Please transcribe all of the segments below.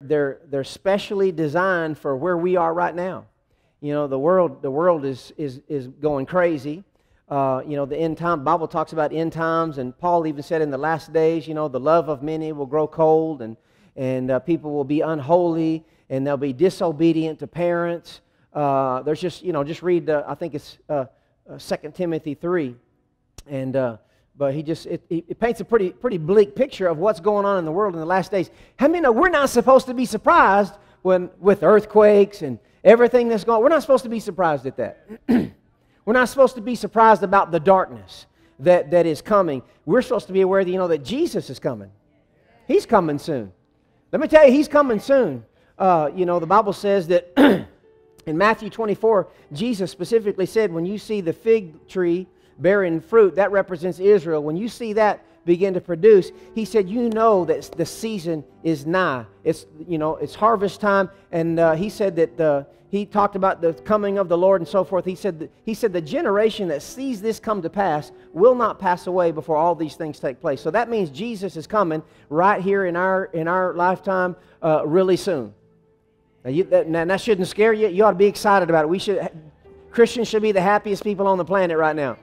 they're, they're specially designed for where we are right now. You know, the world, the world is, is, is going crazy. Uh, you know, the end time, Bible talks about end times, and Paul even said in the last days, you know, the love of many will grow cold, and, and uh, people will be unholy, and they'll be disobedient to parents. Uh, there's just, you know, just read, I think it's uh, 2 uh, Timothy 3. And, uh, but he just, it, it, paints a pretty, pretty bleak picture of what's going on in the world in the last days. How many know we're not supposed to be surprised when, with earthquakes and everything that's going? We're not supposed to be surprised at that. we're not supposed to be surprised about the darkness that, that is coming. We're supposed to be aware that, you know, that Jesus is coming. He's coming soon. Let me tell you, he's coming soon. Uh, you know, the Bible says that in Matthew 24, Jesus specifically said, when you see the fig tree bearing fruit, that represents Israel. When you see that begin to produce, he said, you know that the season is nigh. It's, you know, it's harvest time. And uh, he said that he talked about the coming of the Lord and so forth. He said, that, he said the generation that sees this come to pass will not pass away before all these things take place. So that means Jesus is coming right here in our, in our lifetime uh, really soon. Now, you, that, now, that shouldn't scare you. You ought to be excited about it. We should, Christians should be the happiest people on the planet right now.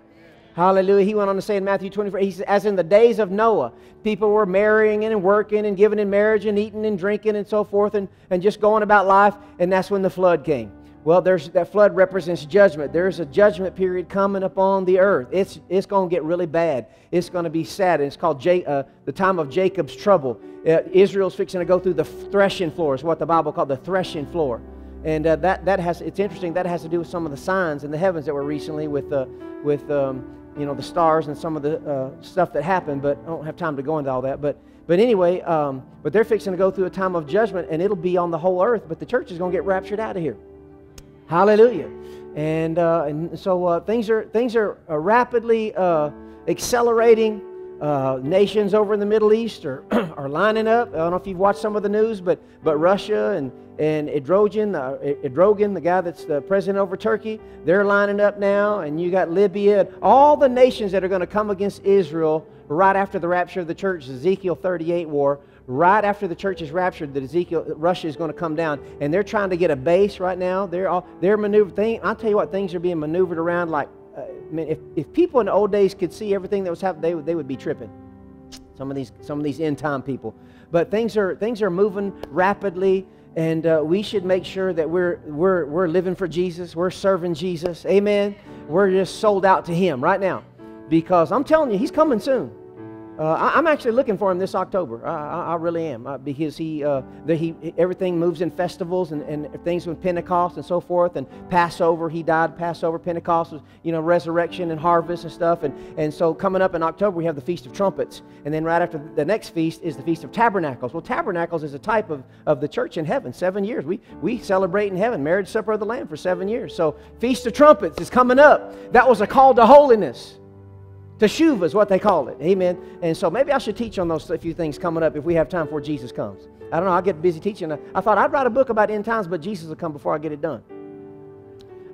Hallelujah. He went on to say in Matthew 24, he said, as in the days of Noah, people were marrying and working and giving in marriage and eating and drinking and so forth and, and just going about life, and that's when the flood came. Well, there's, that flood represents judgment. There's a judgment period coming upon the earth. It's, it's going to get really bad. It's going to be sad. And it's called J, uh, the time of Jacob's trouble. Uh, Israel's fixing to go through the threshing floor, is what the Bible called the threshing floor. And uh, that, that has, it's interesting, that has to do with some of the signs in the heavens that were recently with, uh, with um, you know, the stars and some of the uh, stuff that happened, but I don't have time to go into all that. But, but anyway, um, but they're fixing to go through a time of judgment, and it'll be on the whole earth, but the church is going to get raptured out of here. Hallelujah. And, uh, and so uh, things are, things are uh, rapidly uh, accelerating. Uh, nations over in the Middle East are, are lining up. I don't know if you've watched some of the news, but, but Russia and, and Erdogan, uh, Erdogan, the guy that's the president over Turkey, they're lining up now. And you got Libya, and all the nations that are going to come against Israel right after the rapture of the church, Ezekiel 38 war, right after the church is raptured, that Ezekiel, Russia is going to come down. And they're trying to get a base right now. They're, all, they're maneuvering. I'll tell you what, things are being maneuvered around like, I mean, if, if people in the old days could see everything that was happening, they, would, they would be tripping. Some of these, some of these end time people. But things are, things are moving rapidly. And uh, we should make sure that we're, we're, we're living for Jesus. We're serving Jesus. Amen. We're just sold out to Him right now. Because I'm telling you, He's coming soon. Uh, I, am actually looking for him this October. I, I, really am uh, because he, uh, the, he, everything moves in festivals and, and things with Pentecost and so forth and Passover. He died Passover. Pentecost was you know resurrection and harvest and stuff. And, and so coming up in October we have the Feast of Trumpets, and then right after the next feast is the Feast of Tabernacles. Well, Tabernacles is a type of, of the church in heaven. Seven years we we celebrate in heaven marriage supper of the Lamb for seven years. So Feast of Trumpets is coming up. That was a call to holiness. Teshuva is what they call it. Amen. And so maybe I should teach on those few things coming up if we have time before Jesus comes. I don't know. I'll get busy teaching. I thought I'd write a book about end times, but Jesus will come before I get it done.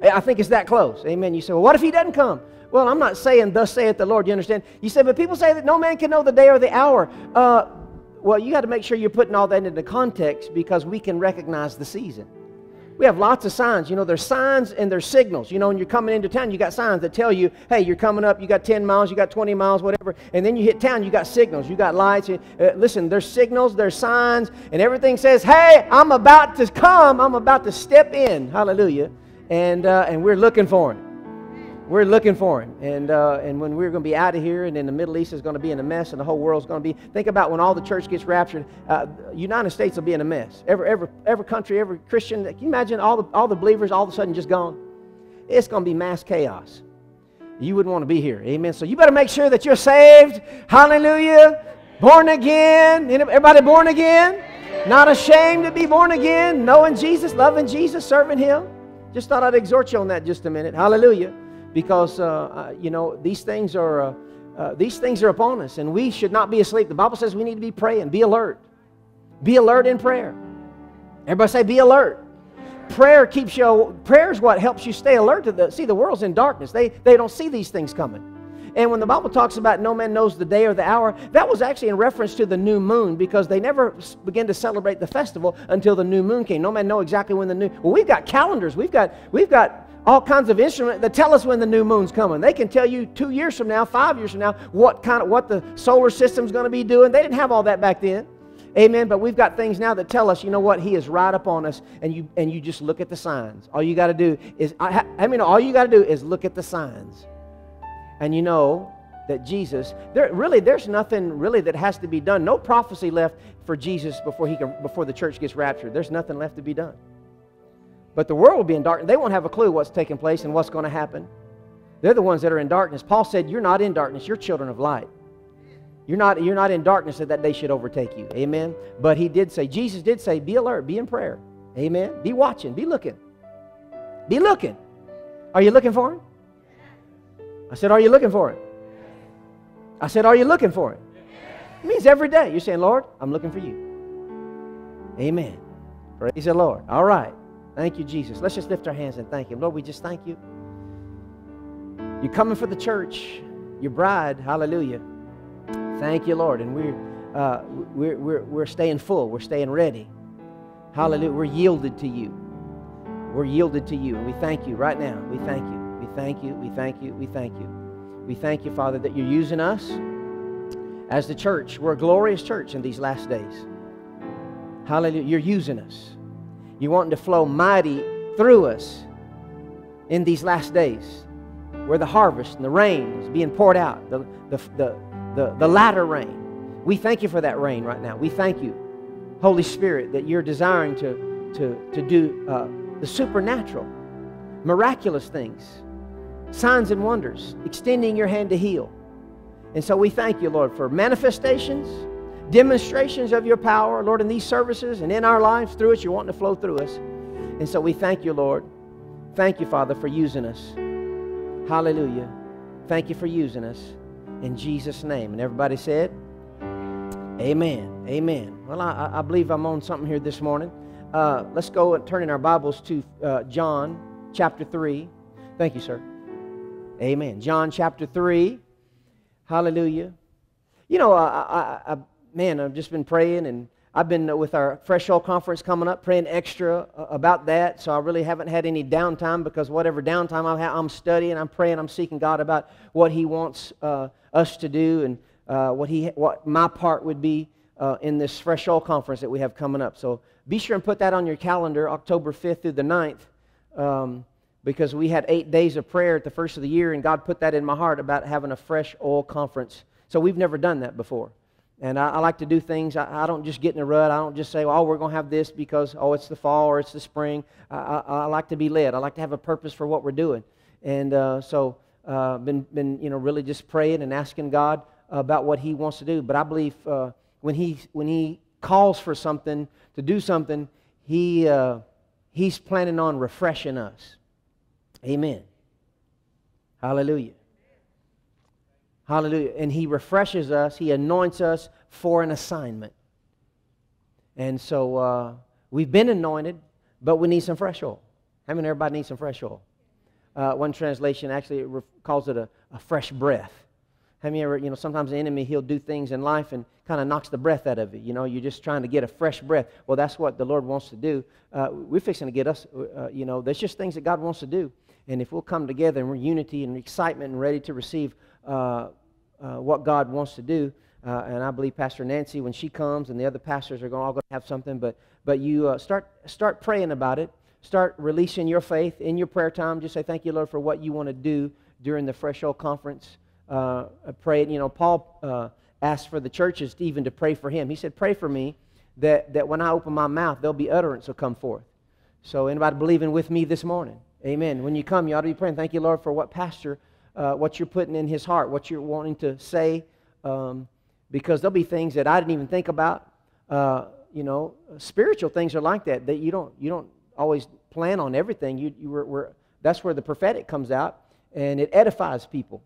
I think it's that close. Amen. You say, well, what if he doesn't come? Well, I'm not saying, thus saith the Lord. You understand? You say, but people say that no man can know the day or the hour. Uh, well, you got to make sure you're putting all that into context because we can recognize the season. We have lots of signs. You know, there's signs and there's signals. You know, when you're coming into town, you got signs that tell you, hey, you're coming up, you got 10 miles, you got 20 miles, whatever. And then you hit town, you got signals, you got lights. Uh, listen, there's signals, there's signs, and everything says, hey, I'm about to come, I'm about to step in. Hallelujah. And, uh, and we're looking for him. We're looking for him. And, uh, and when we're going to be out of here and then the Middle East is going to be in a mess and the whole world's going to be, think about when all the church gets raptured, uh, United States will be in a mess. Every, every, every country, every Christian, can you imagine all the, all the believers all of a sudden just gone? It's going to be mass chaos. You wouldn't want to be here. Amen. So you better make sure that you're saved. Hallelujah. Born again. Everybody born again? Not ashamed to be born again, knowing Jesus, loving Jesus, serving Him. Just thought I'd exhort you on that just a minute. Hallelujah because uh, uh, you know these things are uh, uh, these things are upon us, and we should not be asleep. The Bible says we need to be praying, be alert, be alert in prayer. Everybody say, be alert. Prayer keeps you. Prayer is what helps you stay alert to the. See, the world's in darkness. They they don't see these things coming. And when the Bible talks about no man knows the day or the hour, that was actually in reference to the new moon because they never began to celebrate the festival until the new moon came. No man know exactly when the new. Well, we've got calendars. We've got we've got all kinds of instruments that tell us when the new moon's coming. They can tell you two years from now, five years from now, what kind of what the solar system's going to be doing. They didn't have all that back then. Amen. But we've got things now that tell us, you know what, He is right upon us, and you and you just look at the signs. All you got to do is, I, I mean, all you got to do is look at the signs, and you know that Jesus. There really, there's nothing really that has to be done. No prophecy left for Jesus before he can, before the church gets raptured. There's nothing left to be done. But the world will be in darkness. They won't have a clue what's taking place and what's going to happen. They're the ones that are in darkness. Paul said, "You're not in darkness. You're children of light." You're not, you're not in darkness that that day should overtake you. Amen. But he did say, Jesus did say, be alert, be in prayer. Amen. Be watching, be looking. Be looking. Are you looking for him? I said, Are you looking for it? I said, Are you looking for it? It means every day you're saying, Lord, I'm looking for you. Amen. Praise the Lord. All right. Thank you, Jesus. Let's just lift our hands and thank Him. Lord, we just thank you. You're coming for the church, your bride. Hallelujah. Thank you, Lord. And we're, uh, we're, we're, we're staying full. We're staying ready. Hallelujah. We're yielded to you. We're yielded to you. And we thank you right now. We thank you. We thank you. We thank you. We thank you. We thank you, Father, that you're using us as the church. We're a glorious church in these last days. Hallelujah. You're using us. You're wanting to flow mighty through us in these last days where the harvest and the rain is being poured out. The, the, the, the, the latter rain. We thank you for that rain right now. We thank you, Holy Spirit, that you're desiring to, to, to do uh, the supernatural, miraculous things, signs and wonders, extending your hand to heal. And so we thank you, Lord, for manifestations, demonstrations of your power, Lord, in these services and in our lives through us. You're wanting to flow through us. And so we thank you, Lord. Thank you, Father, for using us. Hallelujah. Thank you for using us in Jesus' name. And everybody said, Amen. Amen. Well, I, I believe I'm on something here this morning. Uh, let's go and turn in our Bibles to uh, John chapter 3. Thank you, sir. Amen. John chapter 3. Hallelujah. You know, I, I, I, man, I've just been praying and I've been with our Fresh Oil Conference coming up, praying extra uh, about that. So I really haven't had any downtime because whatever downtime I have, I'm studying, I'm praying, I'm seeking God about what He wants uh, us to do and uh, what, he, what my part would be uh, in this Fresh Oil Conference that we have coming up. So be sure and put that on your calendar, October 5th through the 9th, um, because we had eight days of prayer at the first of the year, and God put that in my heart about having a Fresh Oil Conference. So we've never done that before. And I, I, like to do things. I, I, don't just get in a rut. I don't just say, oh, we're going to have this because, oh, it's the fall or it's the spring. I, I, like to be led. I like to have a purpose for what we're doing. And uh, so, uh, been, been, you know, really just praying and asking God about what He wants to do. But I believe uh, when, he, when He calls for something, to do something, he, uh, He's planning on refreshing us. Amen. Hallelujah. Hallelujah. And He refreshes us, He anoints us for an assignment. And so uh, we've been anointed, but we need some fresh oil. How many everybody needs some fresh oil? Uh, one translation actually calls it a, a fresh breath. Have you ever, you know, sometimes the enemy, he'll do things in life and kind of knocks the breath out of you. You know, you're just trying to get a fresh breath. Well, that's what the Lord wants to do. Uh, we're fixing to get us, uh, you know, there's just things that God wants to do. And if we'll come together we're unity and excitement and ready to receive uh, uh, what God wants to do. Uh, and I believe Pastor Nancy, when she comes, and the other pastors are all going to have something. But, but you uh, start, start praying about it. Start releasing your faith in your prayer time. Just say, Thank you, Lord, for what you want to do during the Fresh Oil Conference. Uh, pray, you know, Paul uh, asked for the churches to even to pray for him. He said, Pray for me that, that when I open my mouth, there'll be utterance will come forth. So, anybody believing with me this morning? Amen. When you come, you ought to be praying. Thank you, Lord, for what Pastor uh, what you're putting in his heart, what you're wanting to say, um, because there'll be things that I didn't even think about. Uh, you know, spiritual things are like that. That you don't you don't always plan on everything. You you were, were that's where the prophetic comes out, and it edifies people.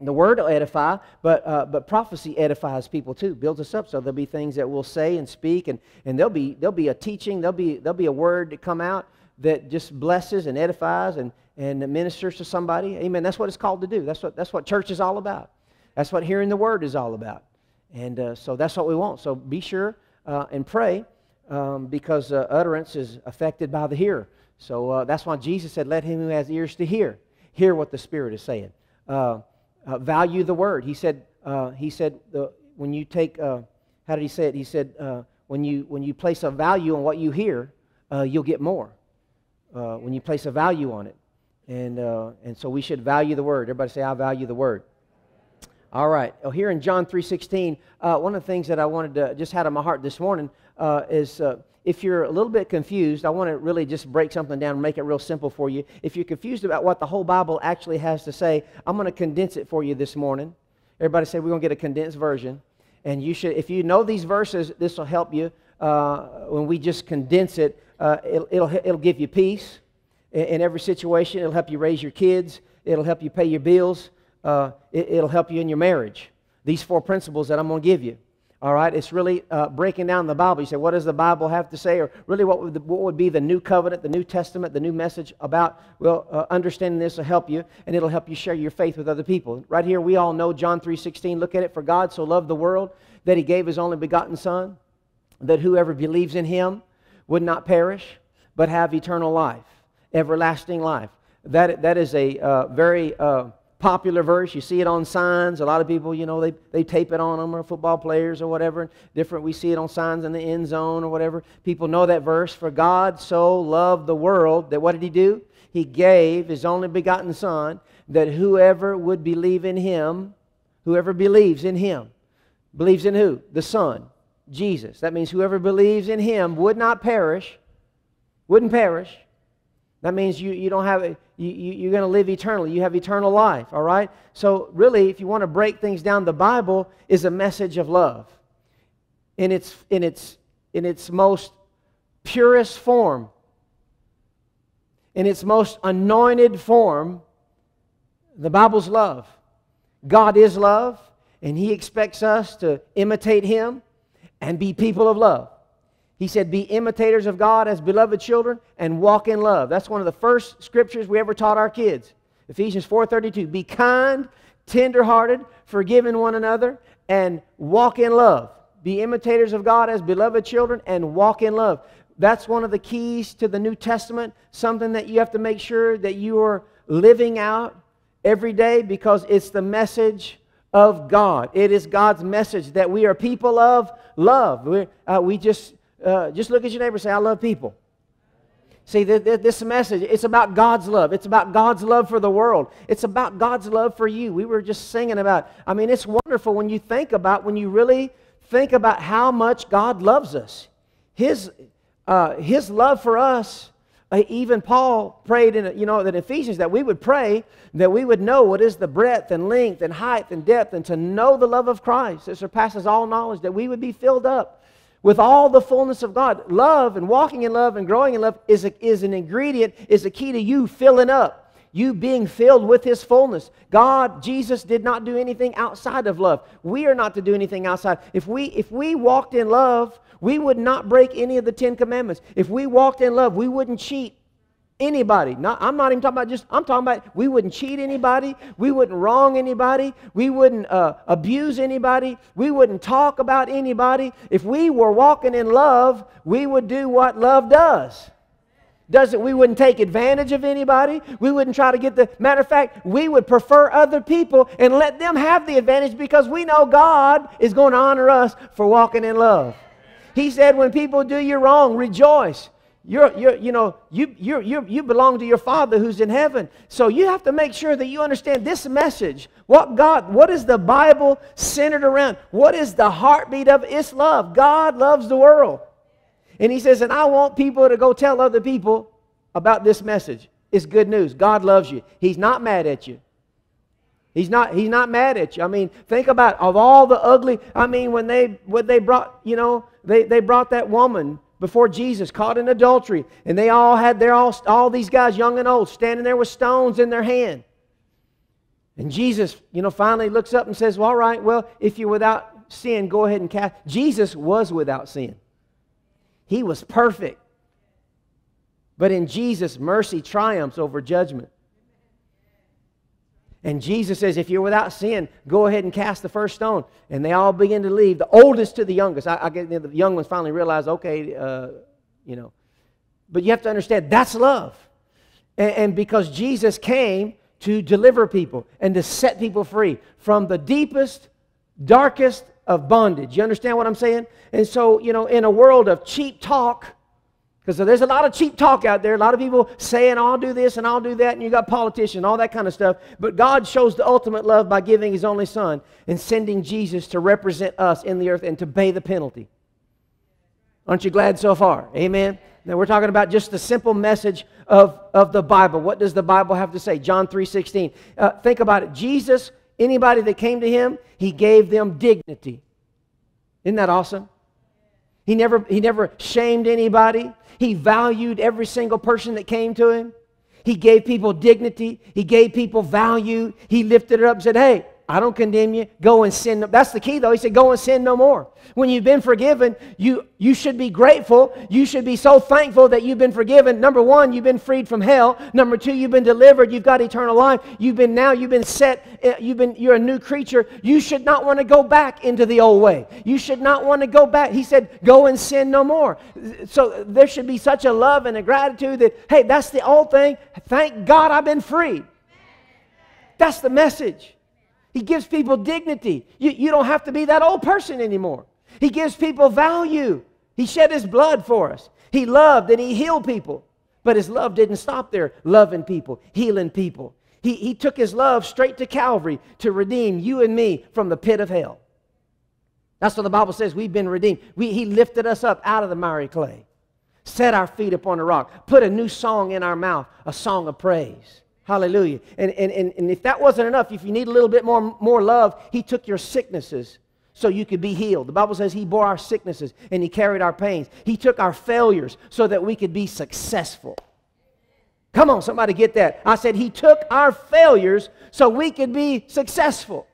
The word will edify, but, uh, but prophecy edifies people too, builds us up. So there'll be things that we'll say and speak, and, and there'll, be, there'll be a teaching, there'll be, there'll be a word to come out that just blesses and edifies, and, and ministers to somebody, amen, that's what it's called to do. That's what, that's what church is all about. That's what hearing the word is all about. And uh, so that's what we want. So be sure uh, and pray um, because uh, utterance is affected by the hearer. So uh, that's why Jesus said, Let him who has ears to hear hear what the Spirit is saying. Uh, uh, value the word. He said, he said when you take, how did he say it? He said, when, you, when you place a value on what you hear, you'll get more. when you place a value on it. And, and so we should value the word. Everybody say, I value the word. All right. Oh, here in John 3.16, uh, one of the things that I wanted to just had on my heart this morning uh, is uh, if you're a little bit confused, I want to really just break something down and make it real simple for you. If you're confused about what the whole Bible actually has to say, I'm going to condense it for you this morning. Everybody say we're going to get a condensed version. And you should, if you know these verses, this will help you. Uh, when we just condense it, uh, it'll, it'll, it'll give you peace in, in every situation. It'll help you raise your kids. It'll help you pay your bills uh, it, will help you in your marriage. These four principles that I'm going to give you. All right, it's really uh, breaking down the Bible. You say, what does the Bible have to say? Or really, what would, the, what would be the new covenant, the New Testament, the new message about? Well, uh, understanding this will help you, and it'll help you share your faith with other people. Right here, we all know John 3.16. Look at it. For God so loved the world that he gave his only begotten Son, that whoever believes in him would not perish, but have eternal life, everlasting life. That, that is a uh, very uh, popular verse. You see it on signs. A lot of people, you know, they, they tape it on them or football players or whatever. Different, we see it on signs in the end zone or whatever. People know that verse. For God so loved the world that what did he do? He gave his only begotten Son that whoever would believe in him, whoever believes in him, believes in who? The Son, Jesus. That means whoever believes in him would not perish, wouldn't perish, that means you, you don't have you, you, are going to live eternally. You have eternal life, all right? So, really, if you want to break things down, the Bible is a message of love in its, in its, in its most purest form, in its most anointed form. The Bible's love. God is love, and He expects us to imitate Him and be people of love. He said, Be imitators of God as beloved children and walk in love. That's one of the first scriptures we ever taught our kids. Ephesians 4:32. Be kind, tenderhearted, forgiving one another, and walk in love. Be imitators of God as beloved children and walk in love. That's one of the keys to the New Testament, something that you have to make sure that you are living out every day because it's the message of God. It is God's message that we are people of love. Uh, we just uh, just look at your neighbor and say, I love people. See, this message, it's about God's love. It's about God's love for the world. It's about God's love for you. We were just singing about, I mean, it's wonderful when you think about, when you really think about how much God loves us. His, uh, his love for us, uh, even Paul prayed in, you know, that Ephesians, that we would pray that we would know what is the breadth and length and height and depth and to know the love of Christ that surpasses all knowledge, that we would be filled up with all the fullness of God. Love and walking in love and growing in love is, a, is an ingredient, is a key to you filling up, you being filled with His fullness. God, Jesus did not do anything outside of love. We are not to do anything outside. If we, if we walked in love, we would not break any of the Ten Commandments. If we walked in love, we wouldn't cheat anybody. Not, I'm not even talking about just, I'm talking about we wouldn't cheat anybody. We wouldn't wrong anybody. We wouldn't uh, abuse anybody. We wouldn't talk about anybody. If we were walking in love, we would do what love does. Doesn't we wouldn't take advantage of anybody. We wouldn't try to get the matter of fact, we would prefer other people and let them have the advantage because we know God is going to honor us for walking in love. He said, when people do you wrong, rejoice. You're, you're, you know, you, you you you belong to your Father who's in heaven. So you have to make sure that you understand this message. What God, what is the Bible centered around? What is the heartbeat of its love? God loves the world. And he says, and I want people to go tell other people about this message. It's good news. God loves you. He's not mad at you. He's not, he's not mad at you. I mean, think about of all the ugly, I mean, when they when they brought, you know, they, they brought that woman before Jesus, caught in adultery, and they all had their all, all these guys, young and old, standing there with stones in their hand. And Jesus, you know, finally looks up and says, Well, all right, well, if you're without sin, go ahead and cast. Jesus was without sin. He was perfect. But in Jesus, mercy triumphs over judgment. And Jesus says, if you're without sin, go ahead and cast the first stone. And they all begin to leave, the oldest to the youngest. I, I get the young ones finally realize, okay, uh, you know. But you have to understand that's love. And, and because Jesus came to deliver people and to set people free from the deepest, darkest of bondage. You understand what I'm saying? And so, you know, in a world of cheap talk, because there's a lot of cheap talk out there. A lot of people saying, I'll do this and I'll do that, and you got politicians, all that kind of stuff. But God shows the ultimate love by giving His only Son and sending Jesus to represent us in the earth and to pay the penalty. Aren't you glad so far? Amen. Now we're talking about just the simple message of, of the Bible. What does the Bible have to say? John 3 16. Uh, think about it. Jesus, anybody that came to him, he gave them dignity. Isn't that awesome? He never, he never shamed anybody. He valued every single person that came to him. He gave people dignity. He gave people value. He lifted it up and said, Hey, I don't condemn you. Go and sin. That's the key, though. He said, Go and sin no more. When you've been forgiven, you, you should be grateful. You should be so thankful that you've been forgiven. Number one, you've been freed from hell. Number two, you've been delivered. You've got eternal life. You've been now, you've been set, eh, you've been, you're a new creature. You should not want to go back into the old way. You should not want to go back. He said, Go and sin no more. So there should be such a love and a gratitude that, hey, that's the old thing. Thank God I've been freed. That's the message. He gives people dignity. You, you don't have to be that old person anymore. He gives people value. He shed his blood for us. He loved and he healed people. But his love didn't stop there, loving people, healing people. He, he took his love straight to Calvary to redeem you and me from the pit of hell. That's what the Bible says. We've been redeemed. We, he lifted us up out of the miry clay, set our feet upon a rock, put a new song in our mouth, a song of praise. Hallelujah. And, and, and, and if that wasn't enough, if you need a little bit more, more love, He took your sicknesses so you could be healed. The Bible says He bore our sicknesses and He carried our pains. He took our failures so that we could be successful. Come on, somebody get that. I said He took our failures so we could be successful.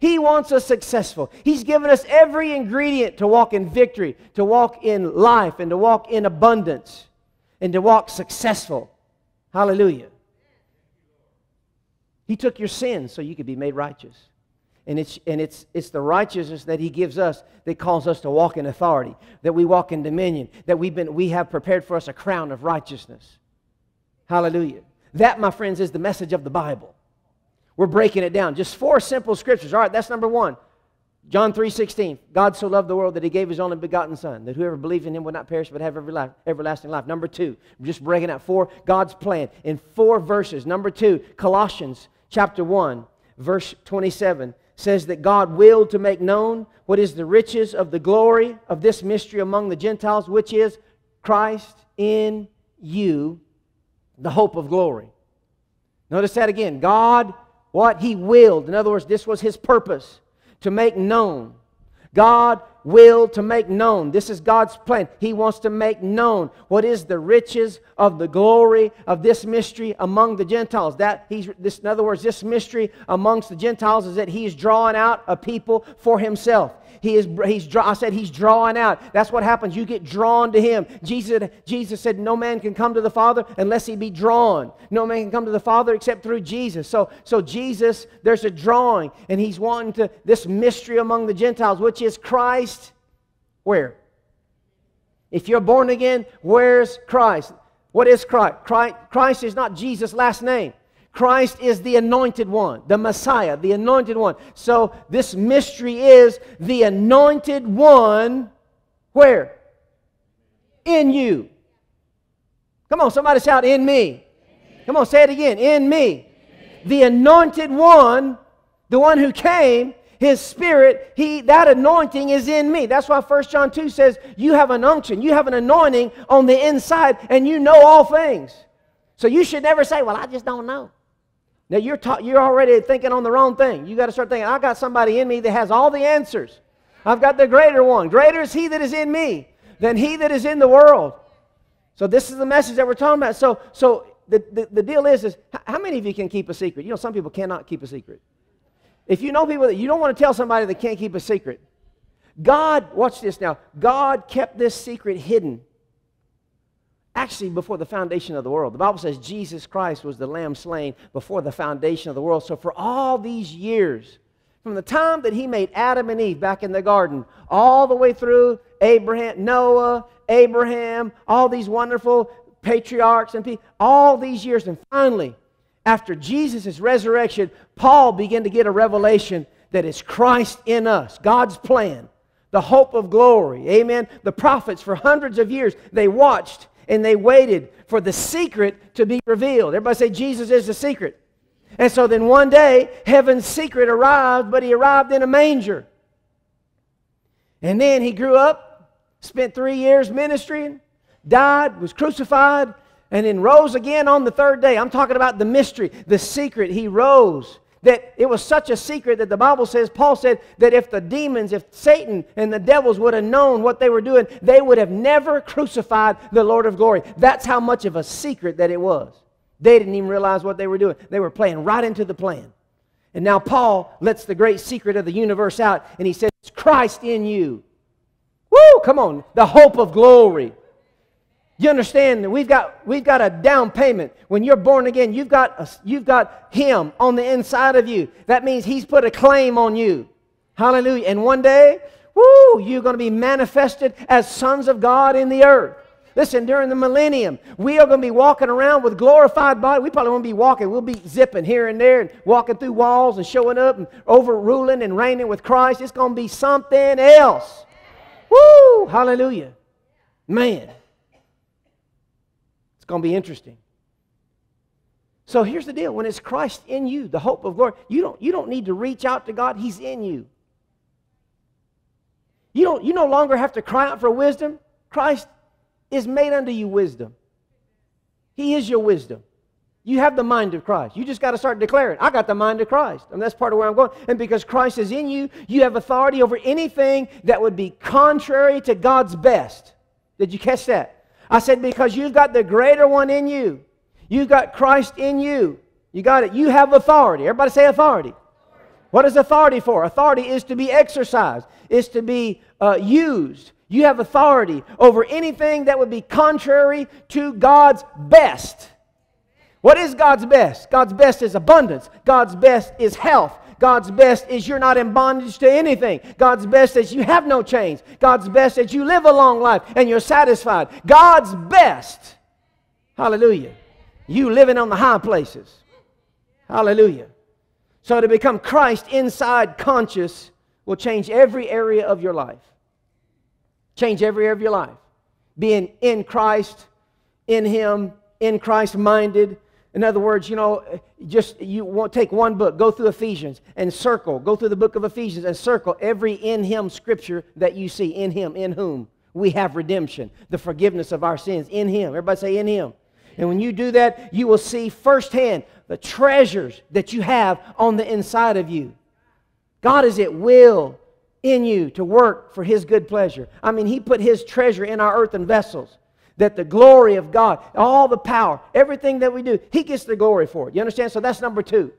He wants us successful. He's given us every ingredient to walk in victory, to walk in life, and to walk in abundance, and to walk successful. Hallelujah. He took your sins so you could be made righteous. And it's, and it's, it's the righteousness that He gives us that calls us to walk in authority, that we walk in dominion, that we've been, we have prepared for us a crown of righteousness. Hallelujah. That, my friends, is the message of the Bible. We're breaking it down. Just four simple scriptures. All right, that's number one. John 3:16, God so loved the world that he gave his only begotten son, that whoever believes in him would not perish but have every life, everlasting life. Number 2, just breaking out four God's plan in four verses. Number 2, Colossians chapter 1, verse 27 says that God willed to make known what is the riches of the glory of this mystery among the Gentiles, which is Christ in you, the hope of glory. Notice that again. God, what He willed. In other words, this was His purpose to make known. God will to make known. This is God's plan. He wants to make known what is the riches of the glory of this mystery among the Gentiles. That he's this, in other words, this mystery amongst the Gentiles is that he's drawing out a people for himself. He is, he's, I said he's drawing out. That's what happens. You get drawn to him. Jesus, Jesus said, No man can come to the Father unless he be drawn. No man can come to the Father except through Jesus. So, so Jesus, there's a drawing, and he's wanting to, this mystery among the Gentiles, which is Christ. Where? If you're born again, where's Christ? What is Christ? Christ, Christ is not Jesus' last name. Christ is the anointed one, the Messiah, the anointed one. So this mystery is the anointed one where? In you. Come on, somebody shout, in me. Come on, say it again, in me. The anointed one, the one who came, his spirit, he that anointing is in me. That's why 1 John 2 says, You have an unction, you have an anointing on the inside, and you know all things. So you should never say, Well, I just don't know. Now you're, ta- you're already thinking on the wrong thing. You got to start thinking, I got somebody in me that has all the answers. I've got the greater one. Greater is he that is in me than he that is in the world. So this is the message that we're talking about. So, so the, the, the deal is, is how many of you can keep a secret? You know, some people cannot keep a secret. If you know people that you don't want to tell somebody that can't keep a secret, God, watch this now. God kept this secret hidden actually before the foundation of the world. The Bible says Jesus Christ was the lamb slain before the foundation of the world. So for all these years, from the time that he made Adam and Eve back in the garden, all the way through Abraham, Noah, Abraham, all these wonderful patriarchs and people, all these years, and finally, after Jesus' resurrection, Paul began to get a revelation that is Christ in us, God's plan, the hope of glory. Amen. The prophets, for hundreds of years, they watched and they waited for the secret to be revealed. Everybody say, Jesus is the secret. And so then one day, heaven's secret arrived, but he arrived in a manger. And then he grew up, spent three years ministering, died, was crucified, and then rose again on the third day. I'm talking about the mystery, the secret. He rose that it was such a secret that the Bible says, Paul said, that if the demons, if Satan and the devils would have known what they were doing, they would have never crucified the Lord of glory. That's how much of a secret that it was. They didn't even realize what they were doing. They were playing right into the plan. And now Paul lets the great secret of the universe out, and he says, It's Christ in you. Woo! Come on, the hope of glory. You understand that we've got, we've got a down payment. When you're born again, you've got, a, you've got Him on the inside of you. That means He's put a claim on you. Hallelujah. And one day, woo, you're going to be manifested as sons of God in the earth. Listen, during the millennium, we are going to be walking around with glorified body. We probably won't be walking. We'll be zipping here and there and walking through walls and showing up and overruling and reigning with Christ. It's going to be something else. Woo! Hallelujah. Man. Going to be interesting. So here's the deal when it's Christ in you, the hope of glory, you don't, you don't need to reach out to God, He's in you. You, don't, you no longer have to cry out for wisdom. Christ is made unto you wisdom. He is your wisdom. You have the mind of Christ. You just got to start declaring, I got the mind of Christ. And that's part of where I'm going. And because Christ is in you, you have authority over anything that would be contrary to God's best. Did you catch that? I said, because you've got the greater one in you. You've got Christ in you. You got it. You have authority. Everybody say authority. What is authority for? Authority is to be exercised, is to be uh, used. You have authority over anything that would be contrary to God's best. What is God's best? God's best is abundance. God's best is health. God's best is you're not in bondage to anything. God's best is you have no chains. God's best is you live a long life and you're satisfied. God's best. Hallelujah. You living on the high places. Hallelujah. So to become Christ inside conscious will change every area of your life. Change every area of your life. Being in Christ, in Him, in Christ minded, in other words, you know, just you want take one book, go through Ephesians and circle, go through the book of Ephesians and circle every in him scripture that you see in him, in whom we have redemption, the forgiveness of our sins in him. Everybody say in him. And when you do that, you will see firsthand the treasures that you have on the inside of you. God is at will in you to work for his good pleasure. I mean, he put his treasure in our earthen vessels that the glory of God, all the power, everything that we do, He gets the glory for it. You understand? So that's number two.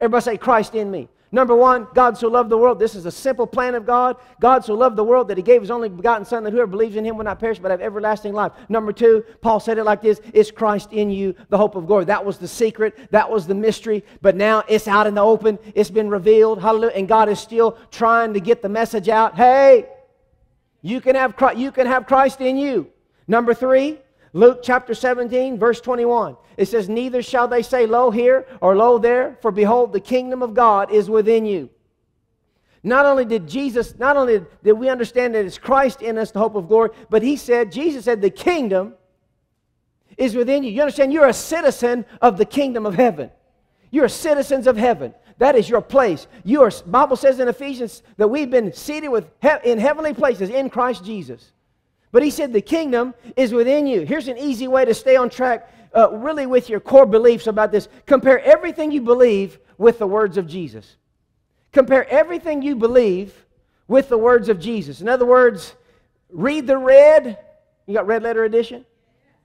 Everybody say, Christ in me. Number one, God so loved the world. This is a simple plan of God. God so loved the world that He gave His only begotten Son that whoever believes in Him will not perish but have everlasting life. Number two, Paul said it like this It's Christ in you, the hope of glory. That was the secret. That was the mystery. But now it's out in the open. It's been revealed. Hallelujah. And God is still trying to get the message out. Hey, you can have Christ, you can have Christ in you. Number three, Luke chapter 17, verse 21. It says, Neither shall they say, Lo here or lo there, for behold, the kingdom of God is within you. Not only did Jesus, not only did we understand that it's Christ in us, the hope of glory, but he said, Jesus said, the kingdom is within you. You understand? You're a citizen of the kingdom of heaven. You're citizens of heaven. That is your place. You are, Bible says in Ephesians that we've been seated with in heavenly places in Christ Jesus. But he said the kingdom is within you. Here's an easy way to stay on track, uh, really, with your core beliefs about this. Compare everything you believe with the words of Jesus. Compare everything you believe with the words of Jesus. In other words, read the red. You got red letter edition?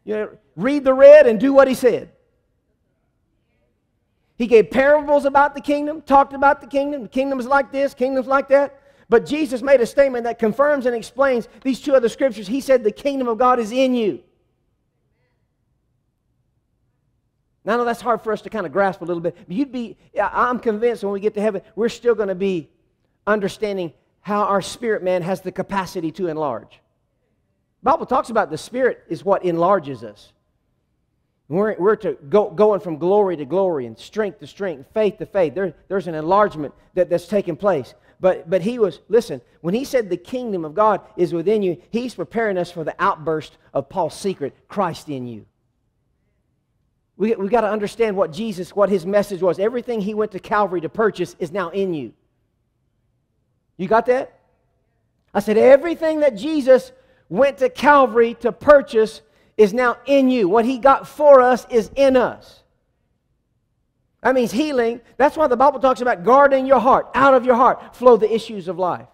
You know, read the red and do what he said. He gave parables about the kingdom, talked about the kingdom. The kingdom's like this, kingdom's like that. But Jesus made a statement that confirms and explains these two other scriptures. He said, The kingdom of God is in you. Now, I know that's hard for us to kind of grasp a little bit, but you'd be, I'm convinced when we get to heaven, we're still going to be understanding how our spirit man has the capacity to enlarge. Bible talks about the spirit is what enlarges us. We're, we're to go, going from glory to glory and strength to strength, faith to faith. There, there's an enlargement that, that's taking place. But, but he was, listen, when he said the kingdom of God is within you, he's preparing us for the outburst of Paul's secret Christ in you. We, we got to understand what Jesus, what his message was. Everything he went to Calvary to purchase is now in you. You got that? I said, everything that Jesus went to Calvary to purchase is now in you. What he got for us is in us. That means healing. That's why the Bible talks about guarding your heart. Out of your heart flow the issues of life.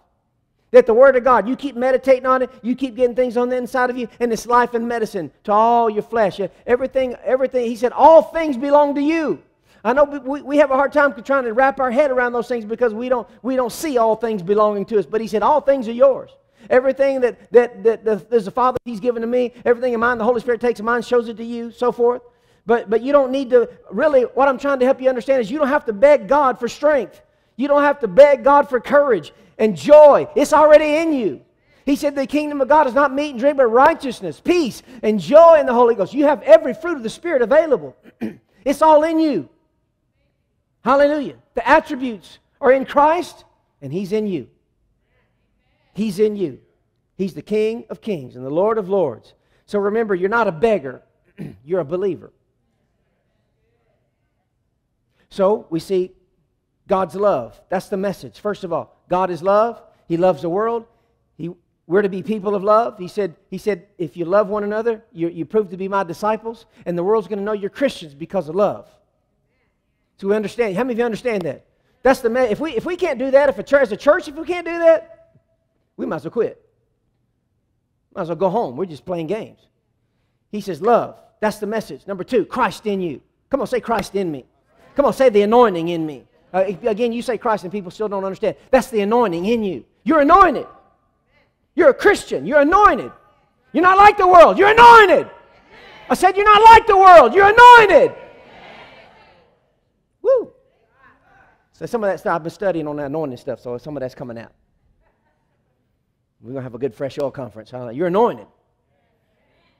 That the Word of God, you keep meditating on it, you keep getting things on the inside of you, and it's life and medicine to all your flesh. Everything, everything, He said, all things belong to you. I know we, we have a hard time trying to wrap our head around those things because we don't, we don't see all things belonging to us. But He said, all things are yours. Everything that, that, that, that there's a Father He's given to me, everything in mine, the Holy Spirit takes in mine, shows it to you, so forth. But, but you don't need to, really, what I'm trying to help you understand is you don't have to beg God for strength. You don't have to beg God for courage and joy. It's already in you. He said the kingdom of God is not meat and drink, but righteousness, peace, and joy in the Holy Ghost. You have every fruit of the Spirit available. it's all in you. Hallelujah. The attributes are in Christ, and He's in you. He's in you. He's the King of kings and the Lord of lords. So remember, you're not a beggar, you're a believer. So we see God's love. That's the message. First of all, God is love. He loves the world. He, we're to be people of love. He said, he said if you love one another, you, you prove to be my disciples, and the world's going to know you're Christians because of love. So we understand. How many of you understand that? That's the if we if we can't do that, if a church, as a church, if we can't do that, we might as well quit. Might as well go home. We're just playing games. He says, love. That's the message. Number two, Christ in you. Come on, say Christ in me. Come on, say the anointing in me. Uh, again, you say Christ and people still don't understand. That's the anointing in you. You're anointed. You're a Christian. You're anointed. You're not like the world. You're anointed. I said, You're not like the world. You're anointed. Woo. So some of that stuff, I've been studying on that anointing stuff, so some of that's coming out. We're going to have a good fresh oil conference. Huh? You're anointed.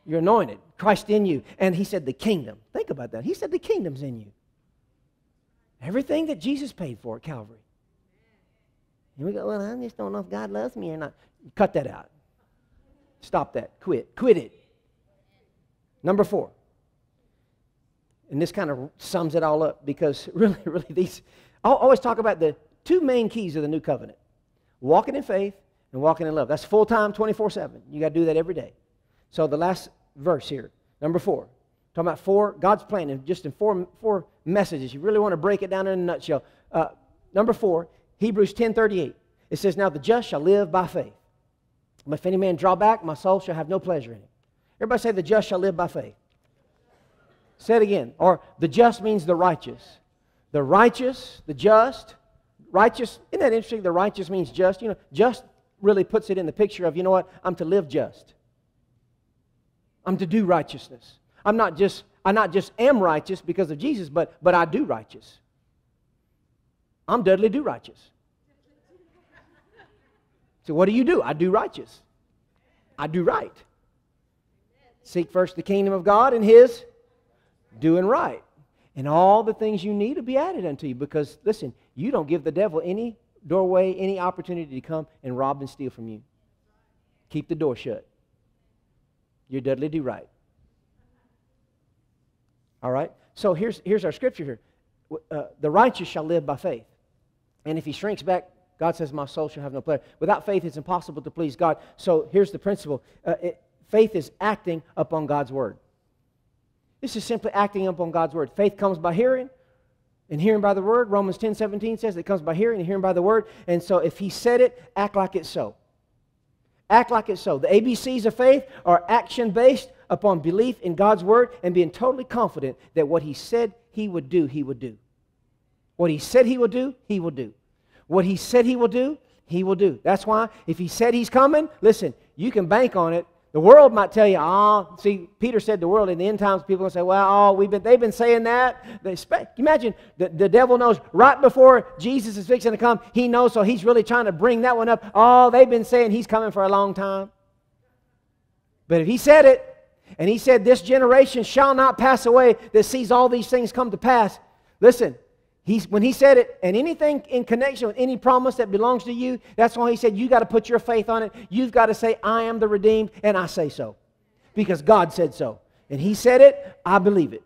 You're anointed. Christ in you. And he said the kingdom. Think about that. He said the kingdom's in you. Everything that Jesus paid for at Calvary. And we go, well, I just don't know if God loves me or not. Cut that out. Stop that. Quit. Quit it. Number four. And this kind of sums it all up because really, really, these, I always talk about the two main keys of the new covenant walking in faith and walking in love. That's full time, 24 7. You got to do that every day. So the last verse here, number four. Talking about four, God's plan, and just in four, four messages. You really want to break it down in a nutshell. Uh, number four, Hebrews 10 38. It says, Now the just shall live by faith. But if any man draw back, my soul shall have no pleasure in it. Everybody say, The just shall live by faith. Say it again. Or the just means the righteous. The righteous, the just, righteous. Isn't that interesting? The righteous means just. You know, just really puts it in the picture of, you know what? I'm to live just. I'm to do righteousness. I'm not just, I not just am righteous because of Jesus, but, but I do righteous. I'm Dudley do righteous. So what do you do? I do righteous. I do right. Seek first the kingdom of God and his doing right. And all the things you need will be added unto you because, listen, you don't give the devil any doorway, any opportunity to come and rob and steal from you. Keep the door shut. You're Dudley do right. All right? So here's, here's our scripture here. Uh, the righteous shall live by faith. And if he shrinks back, God says, My soul shall have no pleasure. Without faith, it's impossible to please God. So here's the principle uh, it, faith is acting upon God's word. This is simply acting upon God's word. Faith comes by hearing, and hearing by the word. Romans 10 17 says it comes by hearing and hearing by the word. And so if he said it, act like it's so. Act like it's so. The ABCs of faith are action based upon belief in God's word and being totally confident that what he said he would do, he would do. What he said he would do, he will do. What he said he will do, he will do. That's why if he said he's coming, listen, you can bank on it The world might tell you, oh, see, Peter said the world in the end times, people will say, well, oh, we've been, they've been saying that. They imagine the, the devil knows right before Jesus is fixing to come, he knows, so he's really trying to bring that one up. Oh, they've been saying he's coming for a long time. But if he said it, and he said, This generation shall not pass away that sees all these things come to pass. Listen, he's, when he said it, and anything in connection with any promise that belongs to you, that's why he said, You got to put your faith on it. You've got to say, I am the redeemed, and I say so. Because God said so. And he said it, I believe it.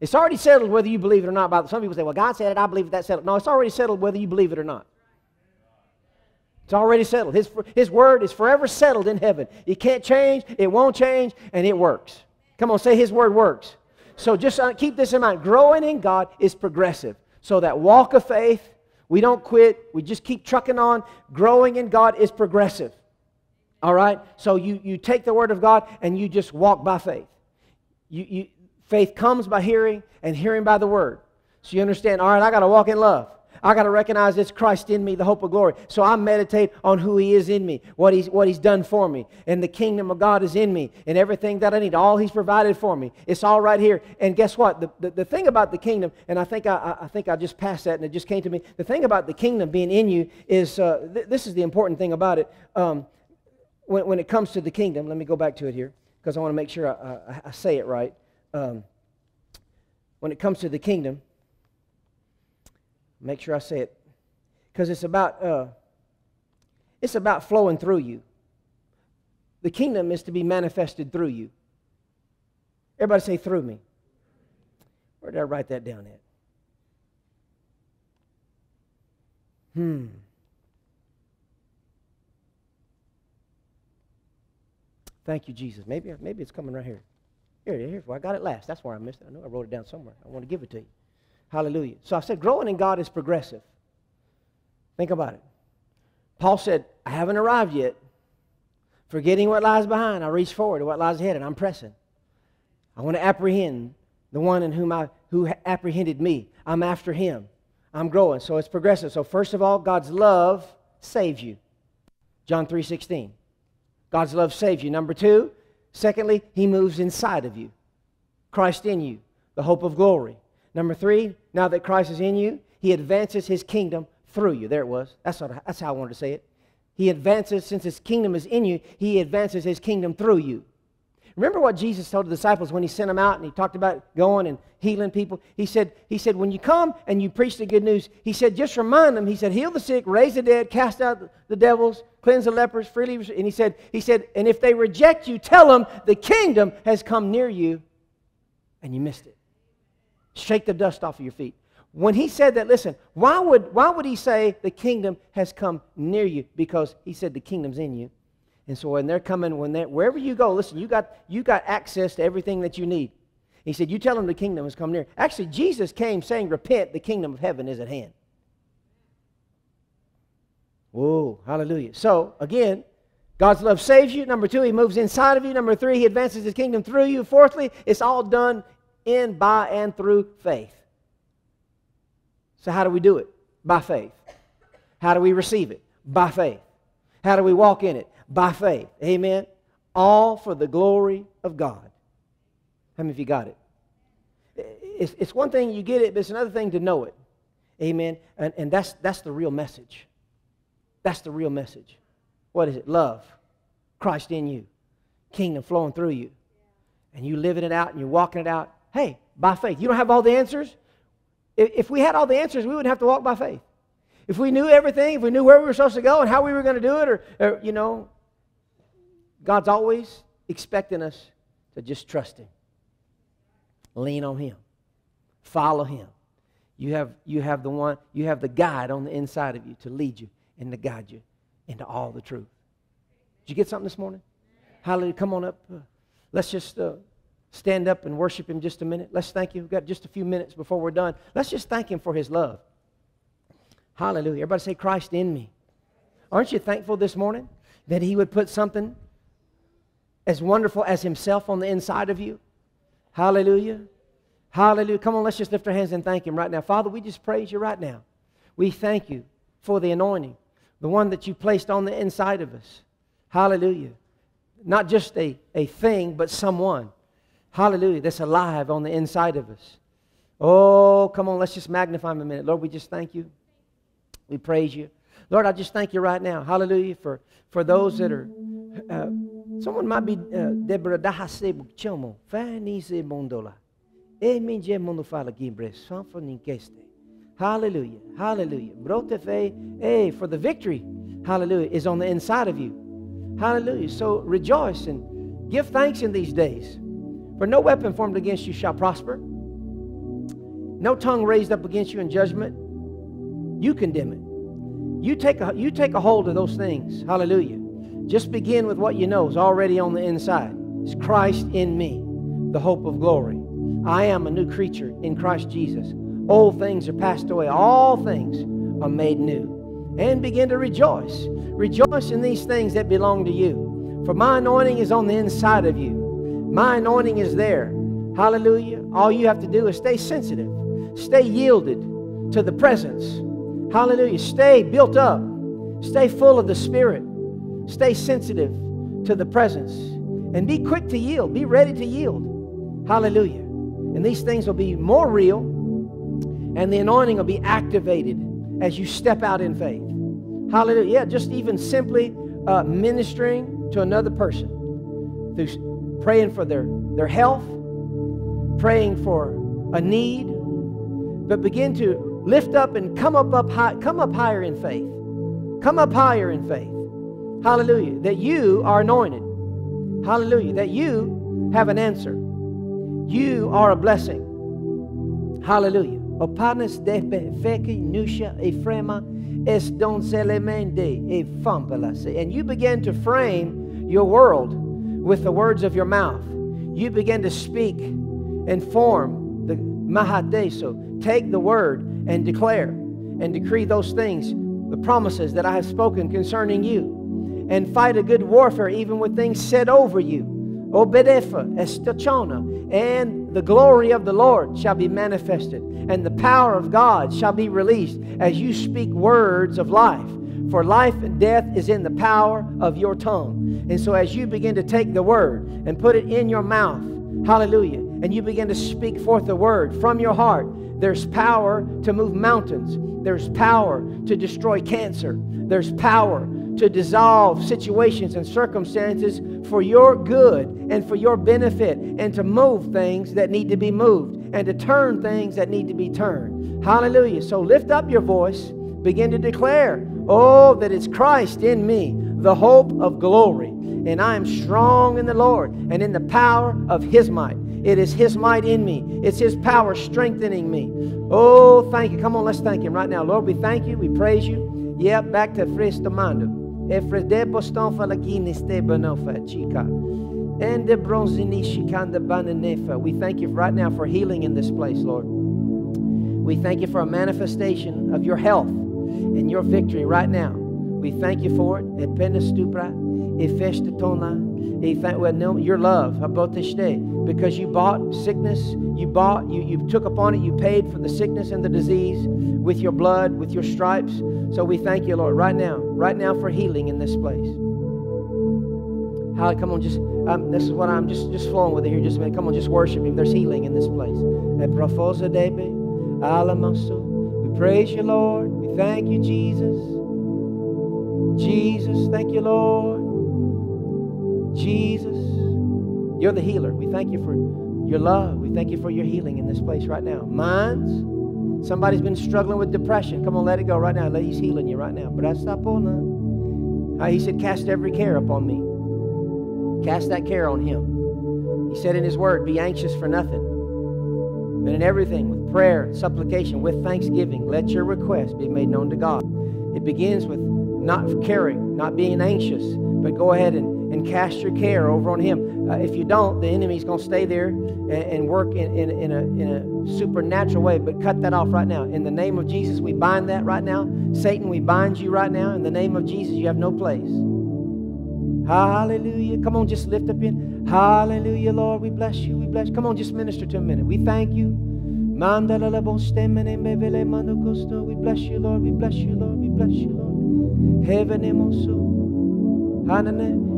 It's already settled whether you believe it or not. Some people say, Well, God said it, I believe it, that's settled. No, it's already settled whether you believe it or not. It's already settled. His, his word is forever settled in heaven. It can't change, it won't change, and it works. Come on, say His word works. So just uh, keep this in mind. Growing in God is progressive. So that walk of faith, we don't quit, we just keep trucking on. Growing in God is progressive. All right? So you, you take the word of God and you just walk by faith. You, you, faith comes by hearing, and hearing by the word. So you understand, all right, I got to walk in love. I got to recognize it's Christ in me, the hope of glory. So I meditate on who He is in me, what He's, what he's done for me. And the kingdom of God is in me, and everything that I need, all He's provided for me. It's all right here. And guess what? The, the, the thing about the kingdom, and I think I, I think I just passed that and it just came to me. The thing about the kingdom being in you is uh, th- this is the important thing about it. Um, when, when it comes to the kingdom, let me go back to it here because I want to make sure I, I, I say it right. Um, when it comes to the kingdom, Make sure I say it. Because it's about uh, it's about flowing through you. The kingdom is to be manifested through you. Everybody say through me. Where did I write that down at? Hmm. Thank you, Jesus. Maybe, maybe it's coming right here. Here, here. Well, I got it last. That's where I missed it. I know I wrote it down somewhere. I want to give it to you. Hallelujah. So I said, growing in God is progressive. Think about it. Paul said, I haven't arrived yet. Forgetting what lies behind, I reach forward to what lies ahead, and I'm pressing. I want to apprehend the one in whom I who apprehended me. I'm after him. I'm growing. So it's progressive. So first of all, God's love saves you. John 3:16. God's love saves you. Number two, secondly, he moves inside of you. Christ in you, the hope of glory. Number three, now that Christ is in you, he advances his kingdom through you. There it was. That's, what, that's how I wanted to say it. He advances, since his kingdom is in you, he advances his kingdom through you. Remember what Jesus told the disciples when he sent them out and he talked about going and healing people? He said, he said, when you come and you preach the good news, he said, just remind them, he said, heal the sick, raise the dead, cast out the devils, cleanse the lepers, freely. And he said, he said, and if they reject you, tell them the kingdom has come near you and you missed it. Shake the dust off of your feet. When he said that, listen, why would, why would he say the kingdom has come near you? Because he said the kingdom's in you. And so when they're coming, when they wherever you go, listen, you got, you got access to everything that you need. He said, You tell them the kingdom has come near. Actually, Jesus came saying, Repent, the kingdom of heaven is at hand. Whoa, hallelujah. So, again, God's love saves you. Number two, He moves inside of you. Number three, He advances His kingdom through you. Fourthly, it's all done in, by, and through faith. So, how do we do it? By faith. How do we receive it? By faith. How do we walk in it? By faith. Amen. All for the glory of God. How many of you got it? It's, it's one thing you get it, but it's another thing to know it. Amen. And, and that's, that's the real message. That's the real message. What is it? Love. Christ in you. Kingdom flowing through you. And you living it out and you're walking it out Hey, by faith. You don't have all the answers? If we had all the answers, we wouldn't have to walk by faith. If we knew everything, if we knew where we were supposed to go and how we were going to do it, or, or you know, God's always expecting us to just trust Him, lean on Him, follow Him. You have, you have the one, you have the guide on the inside of you to lead you and to guide you into all the truth. Did you get something this morning? Hallelujah. Come on up. Let's just. Uh, stand up and worship Him just a minute? Let's thank you. We've got just a few minutes before we're done. Let's just thank Him for His love. Hallelujah. Everybody say, Christ in me. Aren't you thankful this morning that He would put something as wonderful as Himself on the inside of you? Hallelujah. Hallelujah. Come on, let's just lift our hands and thank Him right now. Father, we just praise you right now. We thank you for the anointing, the one that you placed on the inside of us. Hallelujah not just a, a thing, but someone. Hallelujah, that's alive on the inside of us. Oh, come on, let's just magnify him a minute. Lord, we just thank you. We praise you. Lord, I just thank you right now. Hallelujah for, for those that are. Uh, someone might be uh, Deborah Dahase Chomo, Fanise Mondola. Eminje Mondofala Gibre, Sanfoninkeste. Hallelujah. Hallelujah. Brotefe, hey, for the victory, hallelujah, is on the inside of you. Hallelujah. So rejoice and give thanks in these days. For no weapon formed against you shall prosper. No tongue raised up against you in judgment. You condemn it. You take a, you take a hold of those things. Hallelujah. Just begin with what you know is already on the inside. It's Christ in me, the hope of glory. I am a new creature in Christ Jesus. Old things are passed away. All things are made new. And begin to rejoice. Rejoice in these things that belong to you. For my anointing is on the inside of you. My anointing is there. Hallelujah. All you have to do is stay sensitive, stay yielded to the presence. Hallelujah. Stay built up, stay full of the Spirit, stay sensitive to the presence, and be quick to yield. Be ready to yield. Hallelujah. And these things will be more real, and the anointing will be activated as you step out in faith. Hallelujah. Yeah, just even simply uh, ministering to another person through praying for their, their health, praying for a need, but begin to lift up and come up, up high, come up higher in faith. Come up higher in faith. Hallelujah. That you are anointed. Hallelujah. That you have an answer. You are a blessing. Hallelujah. Opanes de feki nusha efrema es don e fampelase. And you begin to frame your world with the words of your mouth. You begin to speak and form the Mahadeso. Take the word and declare and decree those things, the promises that I have spoken concerning you. And fight a good warfare even with things said over you. Obedefa, estachona, and the glory of the Lord shall be manifested, and the power of God shall be released as you speak words of life. For life and death is in the power of your tongue. And so, as you begin to take the word and put it in your mouth, hallelujah, and you begin to speak forth the word from your heart, there's power to move mountains, there's power to destroy cancer, there's power to dissolve situations and circumstances for your good and for your benefit, and to move things that need to be moved, and to turn things that need to be turned. Hallelujah. So, lift up your voice, begin to declare Oh, that is Christ in me, the hope of glory. And I am strong in the Lord and in the power of His might. It is His might in me, it's His power strengthening me. Oh, thank you. Come on, let's thank Him right now. Lord, we thank you. We praise you. Yeah, back to Fristomando. And the bronzini We thank you right now for healing in this place, Lord. We thank you for a manifestation of your health and your victory right now. We thank you for it. Your love about this day. Because you bought sickness, you bought, you, you took upon it, you paid for the sickness and the disease with your blood, with your stripes. So we thank you, Lord, right now, right now for healing in this place. Holly, come on, just um, this is what I'm just just flowing with it here. Just a minute. Come on, just worship Him. There's healing in this place. We praise you, Lord. Thank you, Jesus. Jesus, thank you, Lord. Jesus, you're the healer. We thank you for your love. We thank you for your healing in this place right now. Minds, somebody's been struggling with depression. Come on, let it go right now. Let He's healing you right now. How He said, Cast every care upon me. Cast that care on Him. He said in His word, Be anxious for nothing. But in everything, with prayer, supplication, with thanksgiving, let your request be made known to God. It begins with not caring, not being anxious, but go ahead and, and cast your care over on Him. Uh, if you don't, the enemy's going to stay there and, and work in, in, in, a, in a supernatural way. But cut that off right now. In the name of Jesus, we bind that right now. Satan, we bind you right now. In the name of Jesus, you have no place. Hallelujah. Come on, just lift up your Hallelujah, Lord. We bless you. We bless you. Come on, just minister to a minute. We thank you. We bless you, Lord. We bless you, Lord. We bless you, Lord. Heaven emoso.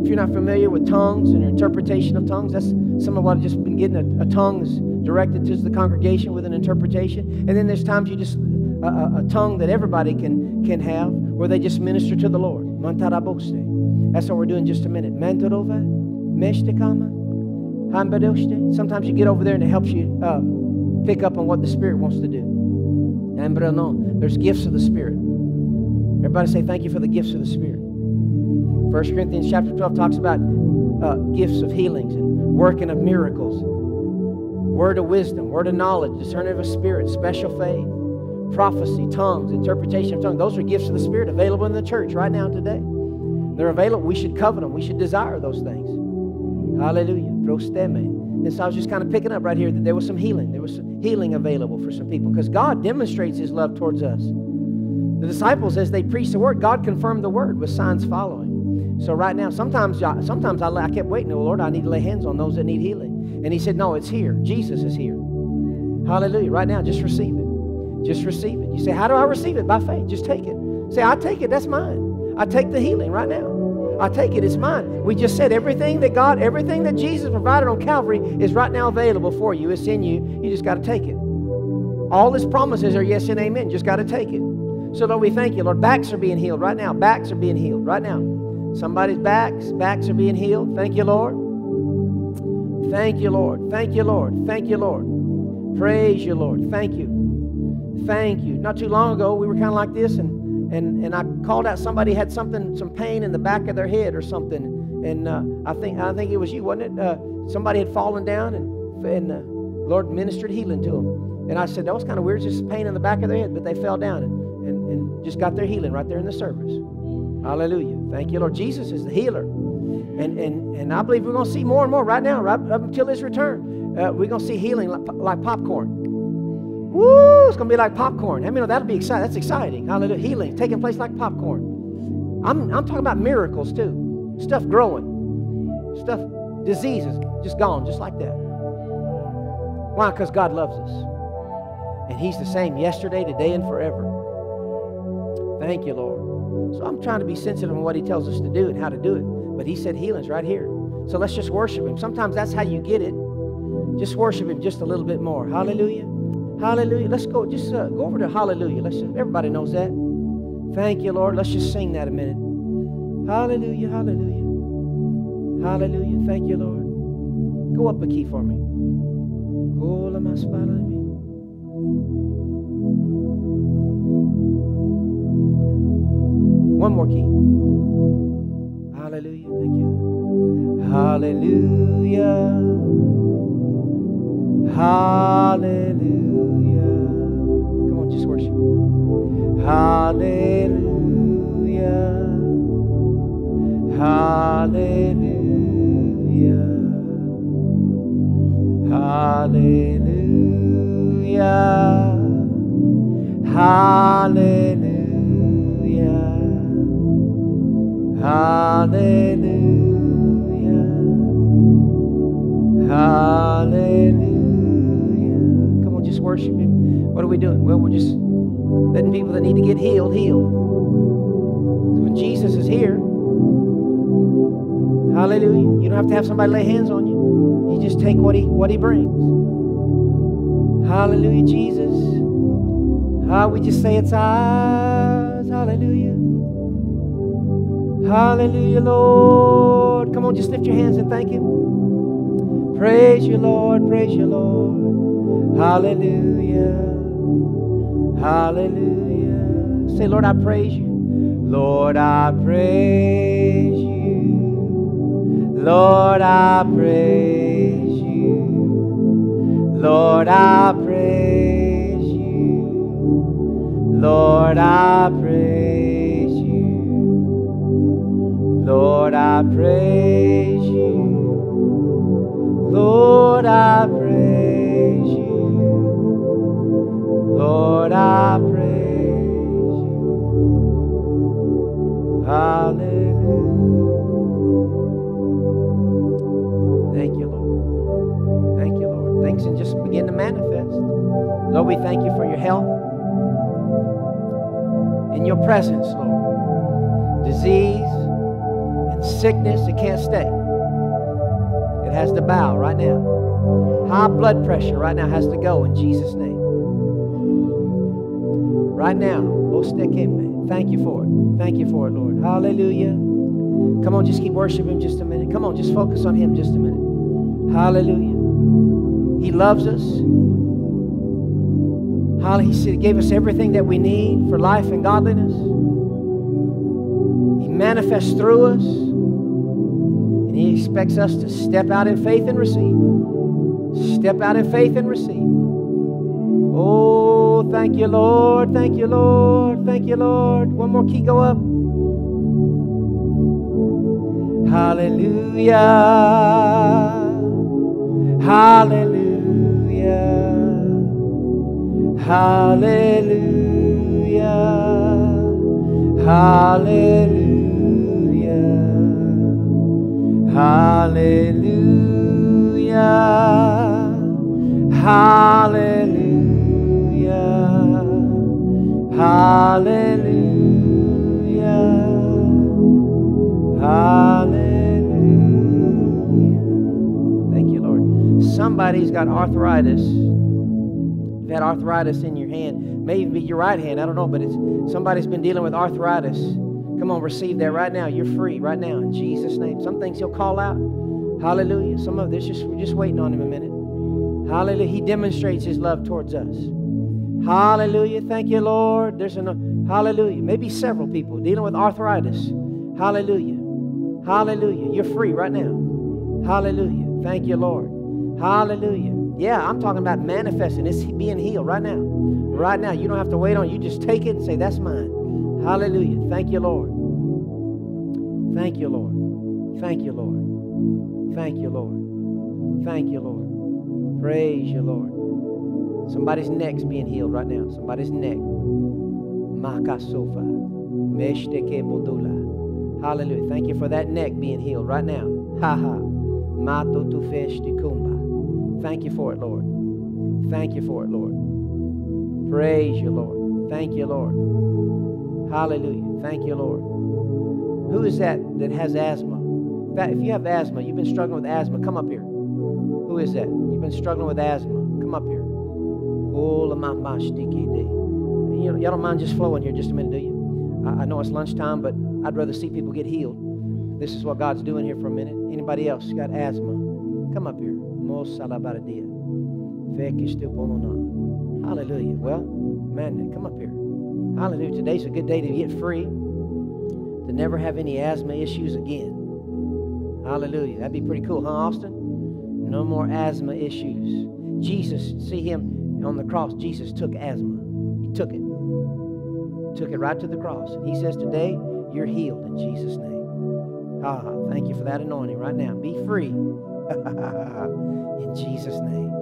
If you're not familiar with tongues and your interpretation of tongues, that's some of what I've just been getting. A, a tongue is directed to the congregation with an interpretation. And then there's times you just, a, a, a tongue that everybody can, can have where they just minister to the Lord. That's what we're doing in just a minute. Mantorova, meshtekama, Sometimes you get over there and it helps you uh, pick up on what the Spirit wants to do. There's gifts of the Spirit. Everybody say thank you for the gifts of the Spirit. 1 Corinthians chapter 12 talks about uh, gifts of healings and working of miracles, word of wisdom, word of knowledge, discerning of spirit, special faith, prophecy, tongues, interpretation of tongues. Those are gifts of the Spirit available in the church right now today. They're available. We should covet them. We should desire those things. Hallelujah. Prosteme. And so I was just kind of picking up right here that there was some healing. There was some healing available for some people because God demonstrates His love towards us. The disciples, as they preached the word, God confirmed the word with signs following. So right now, sometimes, sometimes I, I kept waiting. Oh Lord, I need to lay hands on those that need healing. And He said, No, it's here. Jesus is here. Hallelujah. Right now, just receive it. Just receive it. You say, How do I receive it? By faith. Just take it. Say, I take it. That's mine. I take the healing right now. I take it. It's mine. We just said everything that God, everything that Jesus provided on Calvary is right now available for you. It's in you. You just got to take it. All His promises are yes and amen. Just got to take it. So, Lord, we thank you, Lord. Backs are being healed right now. Backs are being healed right now. Somebody's backs, backs are being healed. Thank you, Lord. Thank you, Lord. Thank you, Lord. Thank you, Lord. Praise you, Lord. Thank you. Thank you. Not too long ago, we were kind of like this, and and and I called out somebody had something, some pain in the back of their head or something, and uh, I think I think it was you, wasn't it? Uh, somebody had fallen down, and and uh, Lord ministered healing to them. And I said that was kind of weird, just pain in the back of their head, but they fell down and, and, and just got their healing right there in the service. Hallelujah! Thank you, Lord. Jesus is the healer, and and and I believe we're going to see more and more right now, right up until His return. Uh, we're going to see healing like, like popcorn. Woo! It's going to be like popcorn. I mean, that'll be exciting. That's exciting. Hallelujah. Healing taking place like popcorn. I'm, I'm talking about miracles too. Stuff growing. Stuff, diseases just gone, just like that. Why? Because God loves us. And He's the same yesterday, today, and forever. Thank you, Lord. So I'm trying to be sensitive on what He tells us to do and how to do it. But He said healing's right here. So let's just worship Him. Sometimes that's how you get it. Just worship Him just a little bit more. Hallelujah. Hallelujah. Let's go. Just uh, go over to Hallelujah. Let's. Just, everybody knows that. Thank you, Lord. Let's just sing that a minute. Hallelujah. Hallelujah. Hallelujah. Thank you, Lord. Go up a key for me. One more key. Hallelujah. Thank you. Hallelujah. Hallelujah. We just say it's ours. Hallelujah. Hallelujah, Lord. Come on, just lift your hands and thank Him. Praise you, Lord. Praise you, Lord. Hallelujah. Hallelujah. Say, Lord, I praise you. Lord, I praise you. Lord, I praise you. Lord, I praise Lord, I praise you. Lord, I praise you. Lord, I praise you. Lord, I praise you. Hallelujah. Thank you, Lord. Thank you, Lord. Things can just begin to manifest. Lord, we thank you for your help in your presence, Lord. Disease and Sickness, it can't stay. It has to bow right now. High blood pressure right now has to go in Jesus' name. Right now. Thank you for it. Thank you for it, Lord. Hallelujah. Come on, just keep worshiping just a minute. Come on, just focus on Him just a minute. Hallelujah. He loves us. He gave us everything that we need for life and godliness. He manifests through us. And He expects us to step out in faith and receive. Step out in faith and receive. Oh, thank you, Lord. Thank you, Lord. Thank you, Lord. One more key go up. Hallelujah. Hallelujah. Hallelujah. Hallelujah. Hallelujah. Hallelujah. Hallelujah. Hallelujah. Thank you, Lord. Somebody's got arthritis. Arthritis in your hand. Maybe be your right hand. I don't know, but it's somebody's been dealing with arthritis. Come on, receive that right now. You're free right now in Jesus' name. Some things he'll call out. Hallelujah. Some of this just we're just waiting on him a minute. Hallelujah. He demonstrates his love towards us. Hallelujah. Thank you, Lord. There's an hallelujah. Maybe several people dealing with arthritis. Hallelujah. Hallelujah. You're free right now. Hallelujah. Thank you, Lord. Hallelujah. Yeah, I'm talking about manifesting. It's being healed right now. Right now. You don't have to wait on it. You just take it and say, That's mine. Hallelujah. Thank you, Lord. Thank you, Lord. Thank you, Lord. Thank you, Lord. Thank you, Lord. Praise you, Lord. Somebody's neck's being healed right now. Somebody's neck. Makasofa. Meshteke bodula. Hallelujah. Thank you for that neck being healed right now. Ha ha. Mato tu kumba. Thank you for it, Lord. Thank you for it, Lord. Praise you, Lord. Thank you, Lord. Hallelujah. Thank you, Lord. Who is that that has asthma? If you have asthma, you've been struggling with asthma, come up here. Who is that? You've been struggling with asthma. Come up here. Y'all don't mind just flowing here just a minute, do you? I know it's lunchtime, but I'd rather see people get healed. This is what God's doing here for a minute. Anybody else got asthma? Come up here. Hallelujah. Well, man, come up here. Hallelujah. Today's a good day to get free, to never have any asthma issues again. Hallelujah. That'd be pretty cool, huh, Austin? No more asthma issues. Jesus, see him on the cross. Jesus took asthma. He took it. Took it right to the cross. And he says, Today, you're healed in Jesus' name. Ah, thank you for that anointing right now. Be free. in Jesus' name.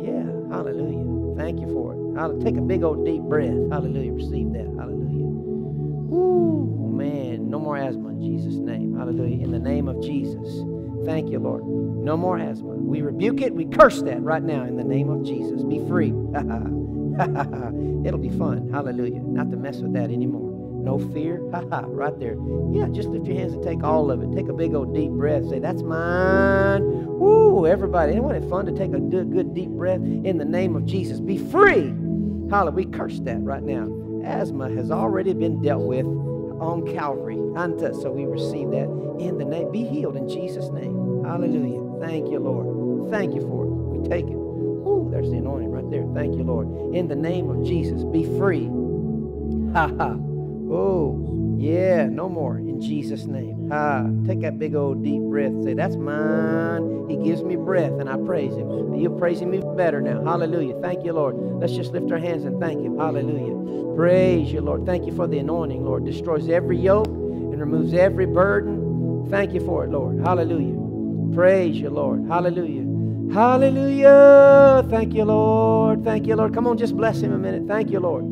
Yeah, hallelujah. Thank you for it. I'll take a big old deep breath. Hallelujah. Receive that. Hallelujah. Woo, man. No more asthma in Jesus' name. Hallelujah. In the name of Jesus. Thank you, Lord. No more asthma. We rebuke it. We curse that right now in the name of Jesus. Be free. It'll be fun. Hallelujah. Not to mess with that anymore. No fear. right there. Yeah, just lift your hands and take all of it. Take a big old deep breath. Say, that's mine. Woo, everybody. Isn't it fun to take a good, good deep breath in the name of Jesus? Be free. Hallelujah. We curse that right now. Asthma has already been dealt with on Calvary. Anta. So we receive that in the name. Be healed in Jesus' name. Hallelujah. Thank you, Lord. Thank you for it. We take it. Ooh, there's the anointing right there. Thank you, Lord. In the name of Jesus, be free. Ha ha. Oh, yeah, no more in Jesus' name. Ha. Take that big old deep breath. Say, that's mine. He gives me breath and I praise him. You're praising me better now. Hallelujah. Thank you, Lord. Let's just lift our hands and thank him. Hallelujah. Praise you, Lord. Thank you for the anointing, Lord. Destroys every yoke and removes every burden. Thank you for it, Lord. Hallelujah. Praise you, Lord. Hallelujah. Hallelujah. Thank you, Lord. Thank you, Lord. Come on, just bless him a minute. Thank you, Lord.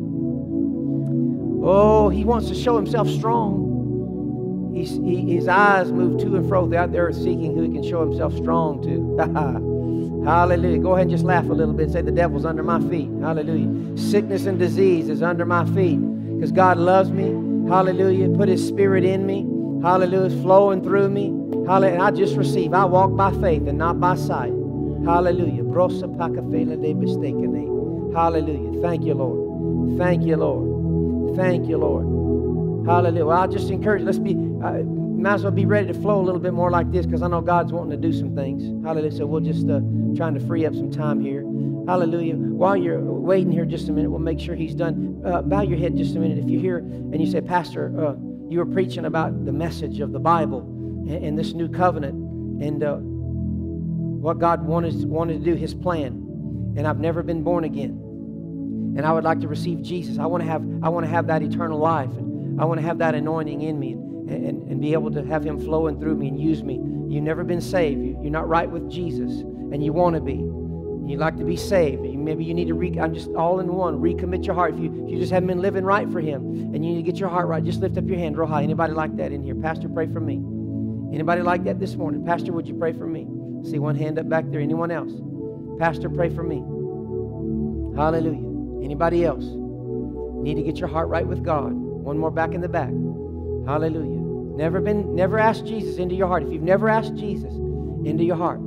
Oh, he wants to show himself strong. He's, he, his eyes move to and fro out there seeking who he can show himself strong to. Hallelujah. Go ahead and just laugh a little bit. Say, the devil's under my feet. Hallelujah. Sickness and disease is under my feet because God loves me. Hallelujah. Put his spirit in me. Hallelujah. It's flowing through me. Hallelujah. And I just receive. I walk by faith and not by sight. Hallelujah. Hallelujah. Thank you, Lord. Thank you, Lord. Thank you, Lord. Hallelujah. Well, I'll just encourage. you. Let's be. Uh, might as well be ready to flow a little bit more like this because I know God's wanting to do some things. Hallelujah. So we'll just uh, trying to free up some time here. Hallelujah. While you're waiting here just a minute, we'll make sure he's done. Uh, bow your head just a minute. If you're here and you say, Pastor, uh, you were preaching about the message of the Bible and, and this new covenant and uh, what God wanted, wanted to do, his plan, and I've never been born again. And I would like to receive Jesus. I want to have, I want to have that eternal life. And I want to have that anointing in me and, and, and be able to have him flowing through me and use me. You've never been saved. You, you're not right with Jesus, and you want to be you'd like to be saved, maybe you need to re- I'm just all in one. Recommit your heart. If you, if you just haven't been living right for Him and you need to get your heart right, just lift up your hand real high. Anybody like that in here? Pastor, pray for me. Anybody like that this morning? Pastor, would you pray for me? See one hand up back there. Anyone else? Pastor, pray for me. Hallelujah. Anybody else? Need to get your heart right with God. One more back in the back. Hallelujah. Never been, never asked Jesus into your heart. If you've never asked Jesus into your heart,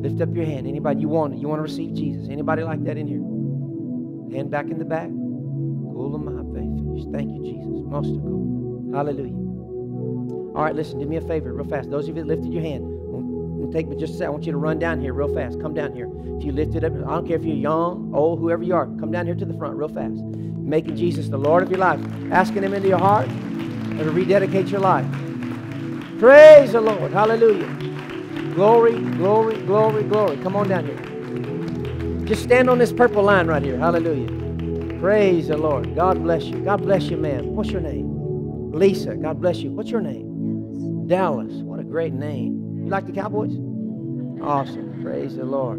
Lift up your hand. Anybody you want you want to receive Jesus? Anybody like that in here? Hand back in the back. Thank you, Jesus. Most of God. Hallelujah. All right, listen, do me a favor, real fast. Those of you that lifted your hand, take me just a second. I want you to run down here real fast. Come down here. If you lift it up, I don't care if you're young, old, whoever you are, come down here to the front real fast. Making Jesus the Lord of your life, asking Him into your heart, and to rededicate your life. Praise the Lord. Hallelujah. Glory, glory, glory, glory. Come on down here. Just stand on this purple line right here. Hallelujah. Praise the Lord. God bless you. God bless you, ma'am. What's your name? Lisa. God bless you. What's your name? Dallas. What a great name. You like the Cowboys? Awesome. Praise the Lord.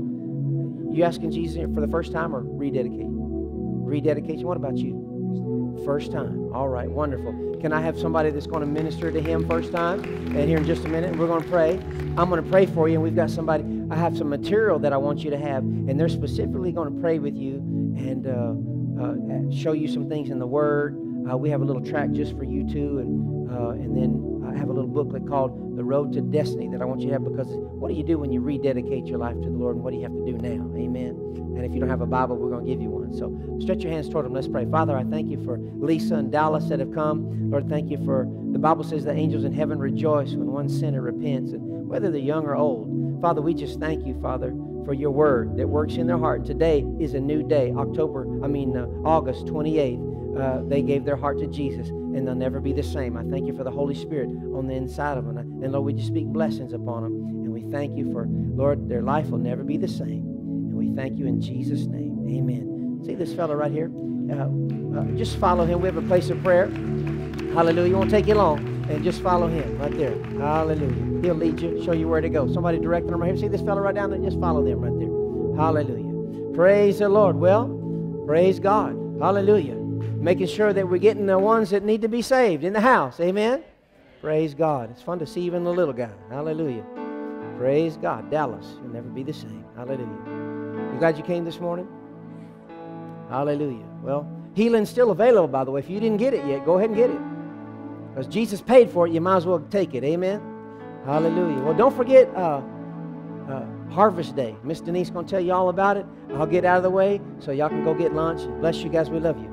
You asking Jesus for the first time or rededicate? Rededication. What about you? First time. All right, wonderful. Can I have somebody that's going to minister to him first time? And here in just a minute, we're going to pray. I'm going to pray for you, and we've got somebody. I have some material that I want you to have, and they're specifically going to pray with you and uh, uh, show you some things in the Word. Uh, we have a little track just for you too, and uh, and then I have a little booklet called "The Road to Destiny" that I want you to have because what do you do when you rededicate your life to the Lord, and what do you have to do now? Amen. And if you don't have a Bible, we're going to give you one. So stretch your hands toward them. Let's pray. Father, I thank you for Lisa and Dallas that have come. Lord, thank you for the Bible says the angels in heaven rejoice when one sinner repents, and whether they're young or old. Father, we just thank you, Father, for your word that works in their heart. Today is a new day, October, I mean, uh, August 28th. Uh, they gave their heart to Jesus, and they'll never be the same. I thank you for the Holy Spirit on the inside of them. And Lord, we just speak blessings upon them. And we thank you for, Lord, their life will never be the same. And we thank you in Jesus' name. Amen. See this fellow right here? Uh, uh, just follow him. We have a place of prayer. Hallelujah. It won't take you long. And just follow him right there. Hallelujah. He'll lead you, show you where to go. Somebody directing them right here. See this fellow right down there? Just follow them right there. Hallelujah. Praise the Lord. Well, praise God. Hallelujah. Making sure that we're getting the ones that need to be saved in the house. Amen. Praise God. It's fun to see even the little guy. Hallelujah. Praise God. Dallas, you'll never be the same. Hallelujah You glad you came this morning? Hallelujah. Well, healing's still available, by the way. If you didn't get it yet, go ahead and get it. Because Jesus paid for it, you might as well take it. Amen? Hallelujah. Well, don't forget uh, uh, Harvest Day. Miss Denise going to tell you all about it. I'll get out of the way so y'all can go get lunch. Bless you guys. We love you.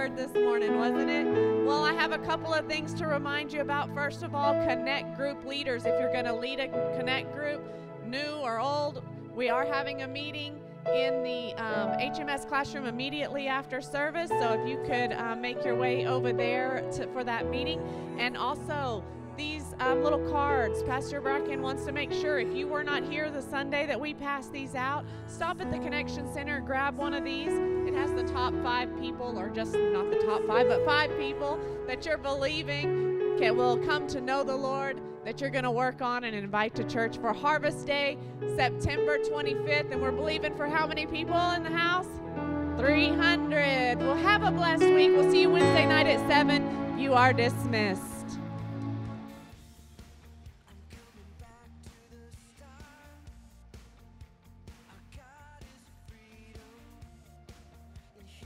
Word this morning, wasn't it? Well, I have a couple of things to remind you about. First of all, connect group leaders. If you're going to lead a connect group, new or old, we are having a meeting in the um, HMS classroom immediately after service. So if you could uh, make your way over there to, for that meeting. And also, these um, little cards. Pastor Bracken wants to make sure if you were not here the Sunday that we pass these out, stop at the Connection Center grab one of these. It has the top five people, or just not the top five, but five people that you're believing can, will come to know the Lord that you're going to work on and invite to church for Harvest Day, September 25th. And we're believing for how many people in the house? 300. Well, have a blessed week. We'll see you Wednesday night at 7. You are dismissed.